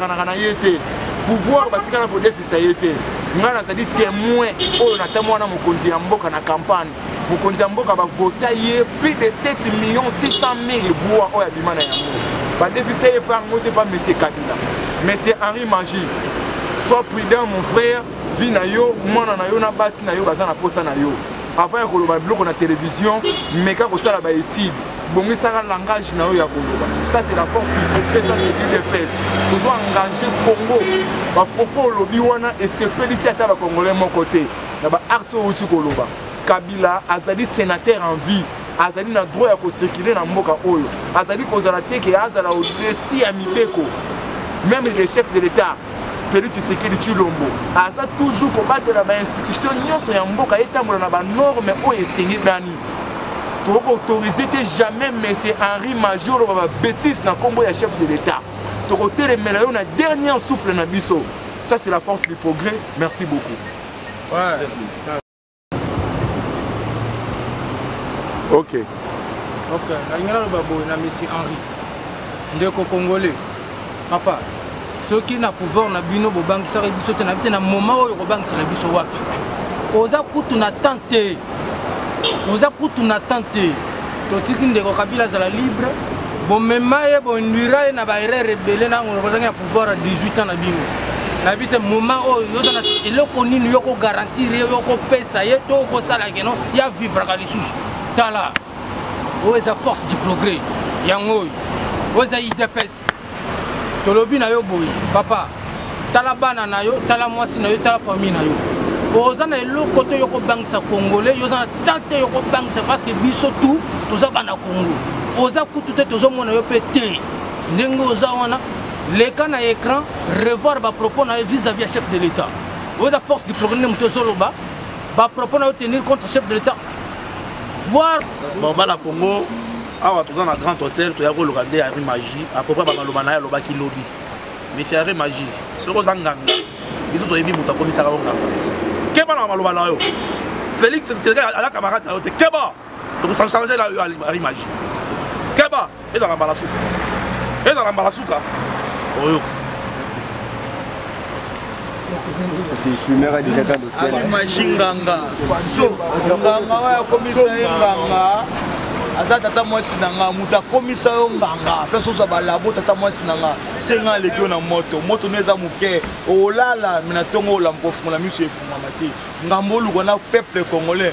kanaka na ye te pouvoir batikala kodefisa ye te ngai nazali témoin oyo natamwa na mokonzi ya mboka na campagne mokonzi ya mboka bavota ye plus de 7 million 600 000 voix oyo abima na yango badefisa ye mpe yango te mpa monsieur kabila monsieur henri magie soit prudent mon frère vie na yo mwana na yo na basi na yo baza na mposa na yo avant ya koloba biloko na télévision meka kosala baétude bongisaka langage na yo ya koloba ça c'est la force du progrès ça c'est l'udps tozo engage congo bapropos olobi wana esepelisi ata bacongolais moko te na baarte oyo outi koloba kabila azali sénateur en vie azali na droit ya kocircule na mboka oyo azali kozala te ke azala odesi ya mibeko meme le chef de l'état Félix Tshisekedi Tshilombo aza toujours kobatela ba institution nyonso ya mboka etambola na ba norme oyo esengebani tokoki autoriser te jamais monsieur Henri Major oloba ba bêtise na nkombo ya chef de l'État tokotelemela yo na dernière souffle na biso ça c'est la force du progrès merci beaucoup ouais. ok ok nalingi naloba boye na messi henri ndeko congolais papa soki na pouvoir na bino bobangisaka biso te na bite na moment oyo kobangisaka biso wapi oza kutu na temps te oza kutu na temps te totiki ndeko kabila azala libre bomema ye bonduira ye na baerreur ebele nango ozangi Bora 18 ans na bino. Na bite moment oyo yo zana eloko nini yo ko garantir yo ko pesa ye to ko sala keno ya vivre ka lisusu. Tala. Oyo eza force du progrès. Yango oyo. Oyo eza IDPS. Tolobi na yo boye papa. Tala bana na yo, tala mwasi na yo, tala famille na yo. oza na eloko te yokobangisa congolais yo oza na temps te yokobangisa parce que biso tout toza bana congo oza kutu te tozomona yo mpe te ndenge oza wana leka na écran revoir bapropos na yo vis-à-vis ya chef de l'état oyo eza force du progrès nde moto ezoloba bapropos na yo tenir contre chef de l'état voir bobala congo awa toza na grand hôtel toya koluka nde ari magie apropos bamaloba na ye alobaki lobi mesi ari magie soki oza nganga biso toyebi moto akomisaka yo nganga keba na bamaloba na yo félix aza camarade na yo te keba tokosachange na yo arimage keba ezala mbala suka ezala mbala suka oyoka alimagi nganga nganga oyo akomisa ye nganga aza tata mwasi na nga moto akomisa yo nganga mpe soso balabo tata mwasi na nga senga aleki yo na moto moto no eza moke olala me na ntongo olamka ofungola miso efungama te ngambo oluka na peuple congolais